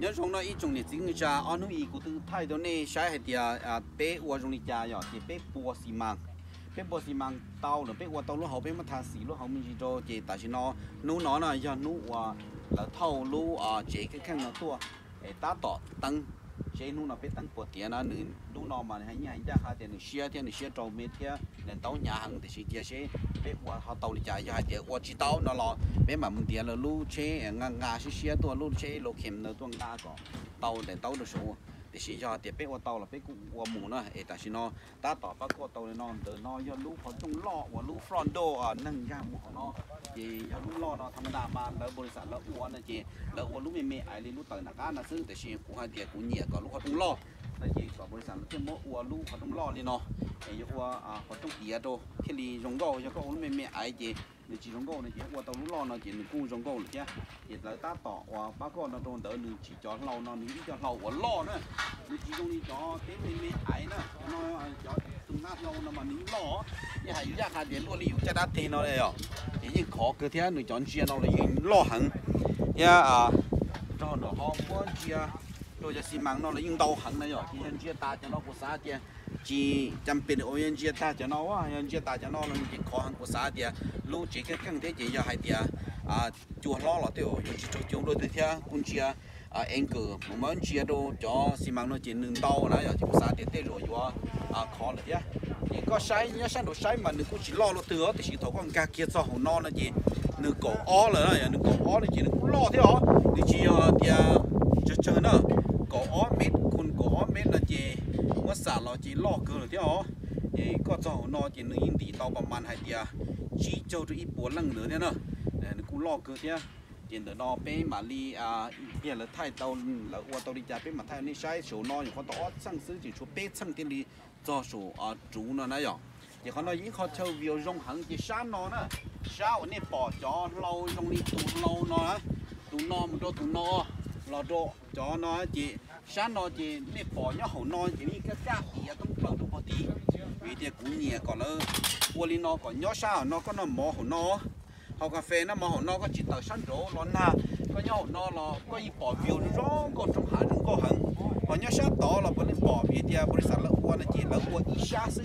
nhớ trong nó ít chúng này chính cha anh nuôi cũng từ thay đó này sai hết thì à bé của chúng này cha rồi thì bé bùa xi măng bé bùa xi măng tàu rồi bé uo tàu lúc hậu bé mà thà xí lúc hậu mình chỉ cho chỉ tại vì nó nú nó là do nú là thâu lú à chỉ cái khăn nó tua để ta tỏ tăng chế nu nó biết tăng bùa tiền nó nữ nú nó mà hay nhảy ra hai tiền xia tiền xia trâu mét kia nên tàu nhà hàng thì xí tiền xí biết qua họ tàu đi chạy cho hai tiền qua chỉ tàu nó lo biết mà mình tiền là lu chế ngang ngang xí xia tua lu chế lô kem nó tua ngang có tàu để tàu được số thì chỉ cho thì bé ô tàu là bé cụ ô mù nữa, ấy ta chỉ nó ta tỏ bác ô tàu nó đỡ nó do lũ còn trong lọ và lũ front đồ ở nâng ra mù nó. Thì do lũ lọ nó tham đà mà lỡ bồi sản lỡ ô nó chỉ lỡ ô lũ mẹ mẹ ai lên lũ tàu là cái, là xưng thì chỉ của hai tiền của nhẹ còn lũ còn trong lọ là gì có bồi sản thêm mỗi ô lũ còn trong lọ lên nó. Ấy ô à còn trong tía đó, thì lì rong đồ cho các lũ mẹ mẹ ai chỉ 你几种狗呢？姐，我到路老呢，姐，你雇种狗了姐，也来打倒我，把狗那种得你几家老呢，你一家老我老呢，你几种你家给你没矮呢，那家等那老那么你老，你还有家还点多理由叫他听了嘞哟，已经考个天你讲起那了，已经老很，呀啊，找那好关系啊，都要是忙那了，应到很了哟，今天接大家那个啥姐。chỉ chăm bên ô yên chia ta cho nó á yên chia ta cho nó là chỉ khó hàng của xã thì, lũ chỉ cái căng thế chỉ cho hai thì à chùa lo là tiêu rồi chỉ cho chúng tôi thì thế cũng chia à anh cử một món chia đồ cho xi măng nó chỉ nâng tàu nãy giờ chỉ của xã thì thế rồi rồi à khó là thế chỉ có sai, nhớ sang đồ sai mà nương cũng chỉ lo lo từ thì chỉ thấu con cá kia cho hồ non là gì? Nương cổ ó là nãy giờ nương cổ ó là chỉ nương cũng lo thế ó thì chỉ ờ, thì cho chơi nữa. Cổ ó mít kun cổ ó mít là gì? Mất xả lo chỉ lo cơ rồi thế đó thì có cháu nó chỉ nữ yên tỷ tao bằng màn hay thì chỉ cho cho ít bốn lăng nữa thế nữa nó cũng lo cơ thế tiền đỡ nó bé mà li à bây là thay tao là qua tao đi trả bé mà thay nên sai số nó những con tao sang xứ chỉ số bé sang tiền đi cho số à chú nó này rồi thì con nó những con châu viêu rong hẳn chỉ sáng nó nữa sao nên bỏ cho lâu trong đi tụ lâu nó tụ nó một đôi tụ nó là độ cho nó chỉ sáng nó chỉ này bỏ nhá hậu non chỉ đi cái cha thì ở trong bằng trong một tí vì thế cũng nhẹ còn là qua đi nó còn nhớ sao nó, có nó mò hậu nó. Họ cà phê nó mò hậu nó, có chỉ tờ sáng rổ lo na. Có nhau nó là có gì bỏ phiếu rõ có trong hạ trong có hận. Họ nhớ sao đó là vẫn bỏ, vì thì à, bữa sáng lỡ qua là chỉ lỡ qua ít xa xí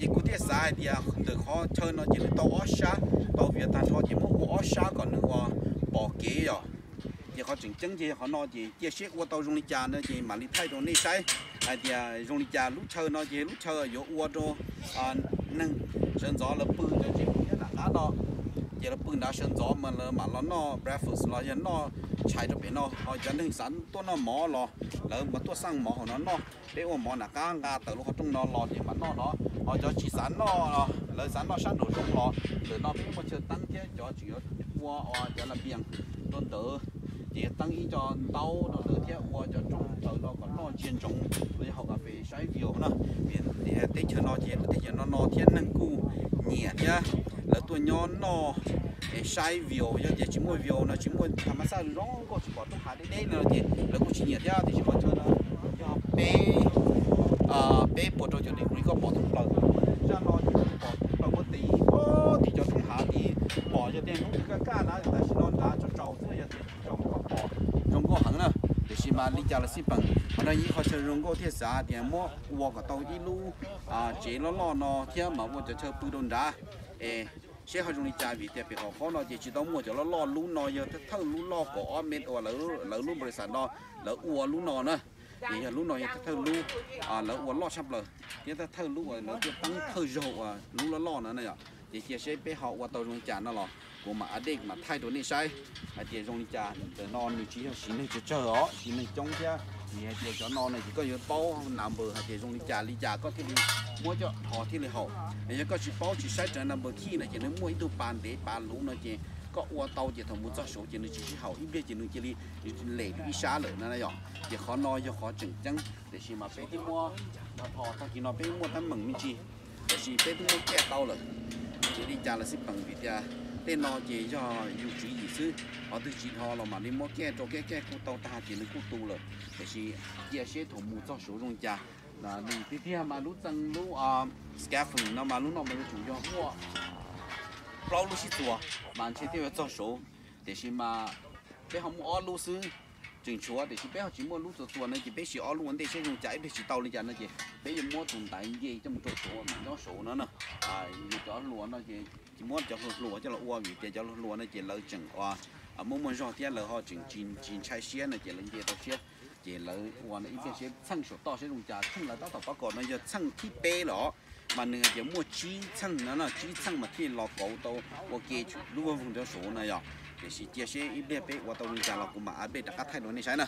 chỉ có thể sai thì à, không được khó chơi, nó chỉ là tàu ở xa. Tàu việt ta thôi chỉ muốn ở xa còn nữa bỏ kế rồi thì họ chỉnh chân thì họ nói gì? Chia sẻ qua tàu dùng đi trà nữa thì mà đi thay đồ à, đi sai. À thì dùng đi trà lúc chơi nó gì? Lúc chơi ở qua đồ à, nâng sơn gió là bự cho chỉ là cá đó. Giờ là bự đã sơn gió mà là, mà nó nó, breakfast là giờ nó chạy cho bên nó. Họ giờ nên sẵn tôi nó mỏ lò. Lỡ mà tôi sang mỏ nó nó để mà mỏ là cá ngà từ lúc họ trong nó lò thì mà nó nó họ cho chỉ sẵn nó à, lỡ sẵn nó sẵn đồ trong lò. Từ nó biết mà chưa tăng thế cho chỉ qua ở giờ là biển tôi tự để tăng ý cho tàu nó tự theo qua cho trung từ nó còn nó chiến trung với học cà phê sấy nhiều nữa biển để tết cho nó chỉ tết nó nó thiên năng cu nhẹ nhá là tôi nhỏ nó sai viều giờ chỉ chỉ mua viều nó chỉ mua tham gia rõ có chỉ bỏ trong hạt đây đây là gì là cũng chỉ nhiệt nhá thì chỉ bỏ cho nó cho bé à bé bỏ cho cho đi có bỏ trong lợn cho nó bỏ bỏ có tí có thì cho trong hạt thì bỏ cho tiền cũng cái cá lá tại sao nó đã cho trâu thế giờ trâu có bỏ trong có hẳn nữa để xin mà đi chợ là xin bằng. Mà đây họ chơi rong có thiết xã thì mua uo cái tàu đi lu à chế nó lo nó thiết mà mua cho chơi bự đồn ra. Ê sẽ họ dùng đi chợ vì tiền bị họ khó nó chỉ chỉ đóng mua cho nó lo lu nó giờ thằng lu lo có mệt hoặc là lỡ lu bồi sản nó lỡ uo lu nó nữa. Thì lú nó giờ thâu lú à lỡ ua lo sắp lờ thì ta thâu lú nó cứ tăng thâu dầu à lu nó lo nữa này ạ thì chia sẽ bé họ qua tàu dùng chả nó lo của mà ở đây mà thay đổi này sai. À tiền dùng chả trả từ non như chỉ là chỉ nên chờ đó. Chỉ nên trong kia thì tiền cho non này chỉ có bao nằm bờ. Hai tiền dùng chả lý chả có thể đi mua cho họ thì lại họ. Nếu có chỉ bao chỉ sai trở nằm bờ khi này chỉ nên mua ít đồ bàn để bàn lũ nó chỉ có qua tàu chỉ thằng muốn cho số chỉ nó chỉ họ ít biết chỉ nó chỉ đi lệ đi xa lệ nó này rồi chỉ khó nói cho khó chỉnh, chăng. Để xin mà bé đi mua mà họ thằng kia nó bé mua thằng mừng mình chỉ chỉ biết đi kẹt tàu rồi chỉ đi trả là xếp bằng vì à, tên nó chỉ cho yêu chỉ gì chứ? Họ tự chỉ họ là mà đi mua kẹt cho kẹt kẹt cụ tàu ta chỉ nó cụ tu rồi để chỉ chia sẽ thằng muốn cho số rong trả là đi tiếp theo mà lúc tăng lúc à scaffold nó mà lúc nó mới chủ cho mua. Bao lúc xí tua mà chỉ tiêu cho số. Để xin mà, cái không mua lúc xứ chừng chúa để chỉ bé họ chỉ mua lúc cho này chỉ bé chỉ ở luôn để đề sẽ dùng trái bé chỉ tàu lên chả nó chỉ bé chỉ mua tồn tại gì trong chỗ chỗ mà nó số nó nè à cho lúa nó chỉ chỉ mua cho lúa cho là uo vì để cho lúa nó chỉ lợi chừng qua à mua mua rồi thì là họ chừng chín chín trái xía này chỉ lấy gì đó xía chỉ lợi uo này ít cái xía sang số to sẽ dùng chả sang là tao tao bắt còn nó giờ sang khi bé đó mà nửa giờ mua chín trăm nữa là chín trăm mà thiên lọ cổ đâu ô kia chú, lúc mà vùng cho số này rồi để xí chia sẻ ít bé bé qua tàu mình trả lọ của mà bé đã cắt thay đổi này sai nè.